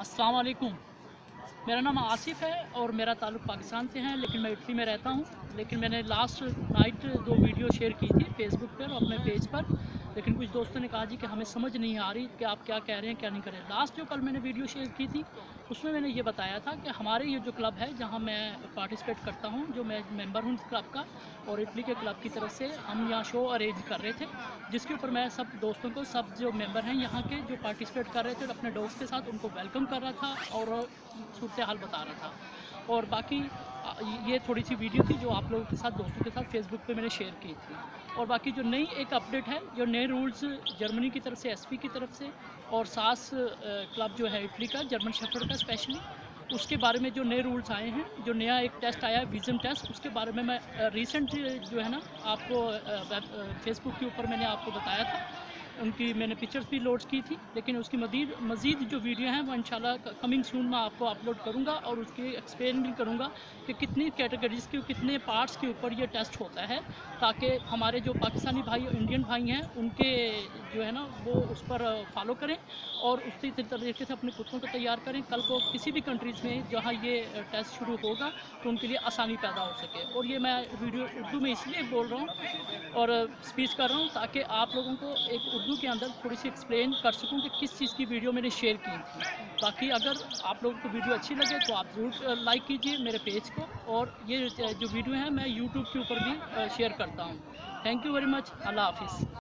अस्सलाम वालेकुम। मेरा नाम आसिफ है और मेरा ताल्लुक़ पाकिस्तान से है, लेकिन मैं इटली में रहता हूँ। लेकिन मैंने लास्ट नाइट दो वीडियो शेयर की थी फेसबुक पर और अपने पेज पर। लेकिन कुछ दोस्तों ने कहा जी कि हमें समझ नहीं आ रही कि आप क्या कह रहे हैं, क्या नहीं कर रहे लास्ट जो कल मैंने वीडियो शेयर की थी, उसमें मैंने ये बताया था कि हमारे ये जो क्लब है, जहाँ मैं पार्टिसिपेट करता हूँ, जो मैं मेंबर हूँ क्लब का, और इटली के क्लब की तरफ़ से हम यहाँ शो अरेंज कर रहे थे, जिसके ऊपर मैं सब दोस्तों को, सब जो मेंबर हैं यहाँ के, जो पार्टिसिपेट कर रहे थे अपने दोस्त के साथ उनको वेलकम कर रहा था और सूरत हाल बता रहा था। और बाकी ये थोड़ी सी वीडियो थी जो आप लोगों के साथ, दोस्तों के साथ फेसबुक पे मैंने शेयर की थी। और बाकी जो नई एक अपडेट है, जो नए रूल्स जर्मनी की तरफ़ से एसपी की तरफ़ से और सास क्लब जो है इटली का जर्मन शेफर्ड का स्पेशली उसके बारे में जो नए रूल्स आए हैं, जो नया एक टेस्ट आया है विजन टेस्ट उसके बारे में मैं रिसेंट जो है ना, आपको फेसबुक के ऊपर मैंने आपको बताया था। उनकी मैंने पिक्चर्स भी लोड की थी, लेकिन उसकी मजीद मज़ीद जो वीडियो हैं वो इंशाल्लाह कमिंग सून मैं आपको अपलोड करूँगा और उसकी एक्सप्लेन भी करूँगा कि कितनी कैटेगरीज के, कितने पार्ट्स के ऊपर ये टेस्ट होता है, ताकि हमारे जो पाकिस्तानी भाई इंडियन भाई हैं, उनके जो है ना, वो उस पर फॉलो करें और उसी तरीके से अपने कुत्तों को तैयार करें। कल को किसी भी कंट्रीज़ में जहाँ ये टेस्ट शुरू होगा तो उनके लिए आसानी पैदा हो सके। और ये मैं वीडियो उर्दू में इसलिए बोल रहा हूँ और स्पीच कर रहा हूँ ताकि आप लोगों को एक उर्दू के अंदर थोड़ी सी एक्सप्लेन कर सकूँ कि किस चीज़ की वीडियो मैंने शेयर की थी। बाकी अगर आप लोगों को वीडियो अच्छी लगे तो आप ज़रूर लाइक कीजिए मेरे पेज को और ये जो वीडियो है, मैं यूट्यूब के ऊपर भी शेयर करता हूँ। थैंक यू वेरी मच अल्लाह हाफिज़.